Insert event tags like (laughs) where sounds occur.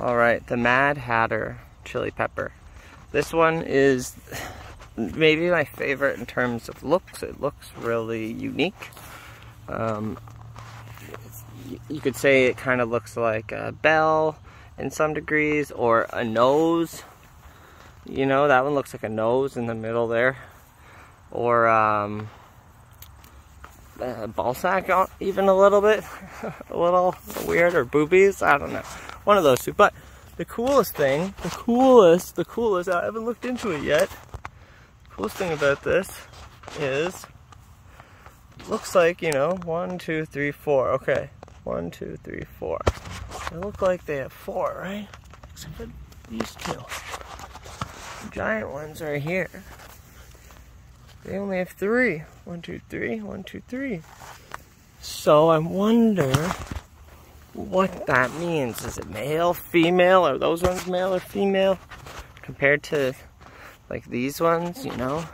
All right, the Mad Hatter chili pepper. This one is maybe my favorite in terms of looks. It looks really unique. Um, you could say it kind of looks like a bell in some degrees or a nose. You know, that one looks like a nose in the middle there. Or um, a ball sack even a little bit. (laughs) a little weird or boobies. I don't know. One of those two. But the coolest thing, the coolest, the coolest, I haven't looked into it yet. The coolest thing about this is, looks like, you know, one, two, three, four. Okay, one, two, three, four. They look like they have four, right? Except for these two. The giant ones are here. They only have three. One, two, three, one, two, three. So I wonder what that means. Is it male, female? Are those ones male or female? Compared to like these ones, you know?